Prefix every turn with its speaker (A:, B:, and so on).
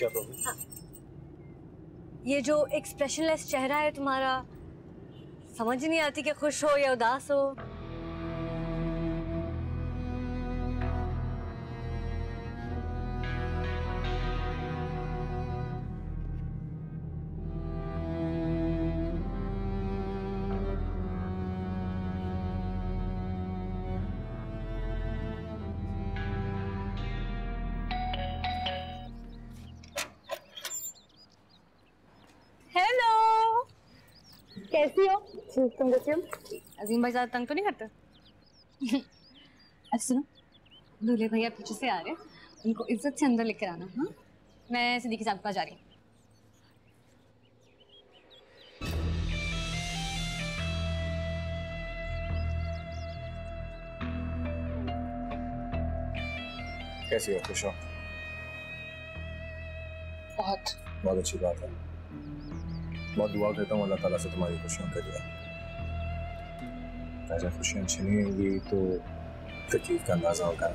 A: کیا پرابلم ہاں۔
B: یہ جو ایکسپریشن لیس چہرہ ہے تمہارا، سمجھ نہیں آتی کہ خوش ہو یا اداس ہو۔ کیسی ہو ٹھیک تم کیسی ہو عظیم بھائی زیادہ تنگ تو نہیں کرتے اچھا سنو دولہے بھیا پیچھے سے آ رہے ان کو عزت سے اندر لے کر آنا ہاں میں صدیقی صاحب پاس جا رہی ہوں
A: کیسی ہو خوش ہو
B: بہت
A: بہت اچھی بات ہے بہت دعا کرتا ہوں اللہ تعالیٰ سے تمہاری خوشیوں کے لیے ایسے خوشیاں چھنی ہوں گی تو تکلیف کا اندازہ ہوگا